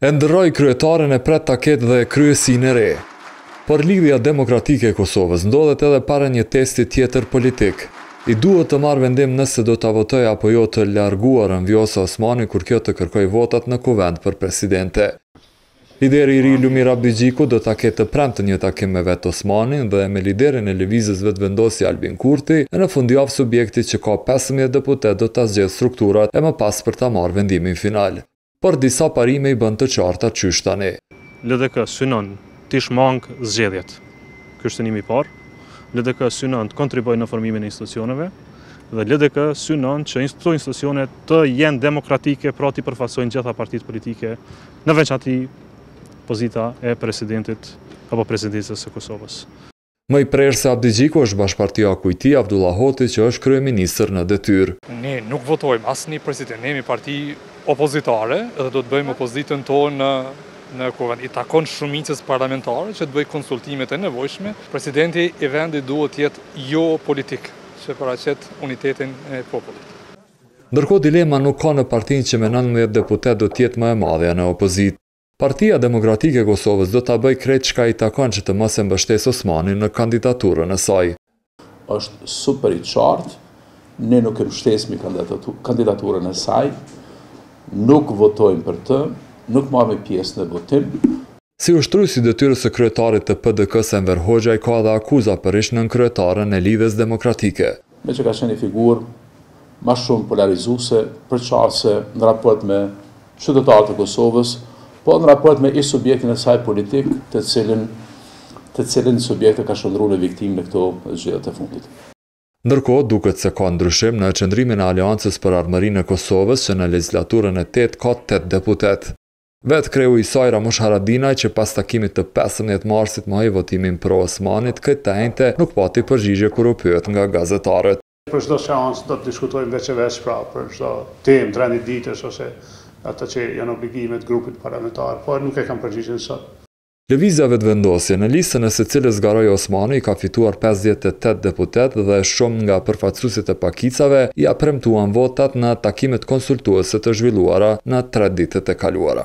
E ndërroi kryetarin e pret ta ketë dhe kryesinë e re. Por Lidhja Demokratike e Kosovës ndodhet edhe para një testi tjetër politik. I duhet të marrë vendim nëse do ta votojë apo jo të larguarën Vjosa Osmani kur kjo të kërkojë votat në Kuvend për presidente. Lideri i ri Lumir Abdixhiku do ta ketë të premten një takim me vetë Osmanin dhe me liderin e Lëvizjes Vetëvendosje Albin Kurti e në fundjavë subjekti që ka pesëmbëdhjetë deputetë do t'i zgjedhë strukturat e më pas për ta marrë vendimin final. Por disa parime i bën të qarta qysh tani. LDK synon t'i shmangë zgjedhjet. Ky është synimi i parë. LDK synon të kontribojë në formimin e institucioneve dhe LDK synon që këto institucione të jenë demokratike, pra t'i përfaqësojnë gjitha partitë politike Në veçanti pozita e presidentit apo presidentes së Kosovës. Më i prerë se Abdixhiku është bashkëpartiaku i tij, Avdullah Hoti, që është kryeministër në detyrë. Ne nuk votojmë asnjë president. Ne jemi parti opozitare dhe do të bëjmë opozitën tonë në Kuvend. I takon shumicës parlamentare që të bëjë konsultimet e nevojshme. Presidenti i vendit duhet të jetë jo politik, që paraqet unitetin e popullit. Ndërkohë dilema nuk ka në partinë që me nëntëmbëdhjetë deputetë do të jetë më e madhja në opozitë. Partia Demokratike e Kosovës do ta bëjë krejt çka i takon që të mos e mbështesë Osmanin në kandidaturën e saj. Është super i qartë, ne nuk e mbështesmi kandidaturën e saj, nuk votojmë për të, nuk marrmi pjesë në votim. Si ushtrues i detyrës së kryetarit të PDK-së Enver Hoxhaj ka edhe akuza për ish-nënkryetaren e Lidhjes Demokratike. Meqë ka qenë një figurë ma shumë polarizuese, përçarëse në raport me qytetarët e Kosovës, po në raport me ish-subjektin e saj politik, të cilin të cilin subjekt e ka shëndrru në viktimë në këto zgjedhjet e fundit. Ndërkohë, duket se ka ndryshim në qëndrimin e Aleancës për Ardhmërinë e Kosovës që në legjislaturën e tetë ka tetë deputetë. Vetë kreu i saj Ramush Haradinaj që pas takimit të pesëmbëdhjetë marsit mohoi votimin pro Osmanit, këtë të enjte nuk pati përgjigje kur u pyet nga gazetarët. Për çdo seancë do të diskutojmë veç e veç, pra për çdo temë t'rendit ditës ose ato që janë obligime të grupit parlamentar, por nuk e kam përgjigjen sot. Lëvizja Vetëvendosje, në listën e së cilës garoi Osmani, ka fituar pesëdhjetë e tetë deputetë dhe shumë nga përfaqësuesit e pakicave ia premtuan votat në takimet konsultuese të zhvilluara në tre ditët e kaluara.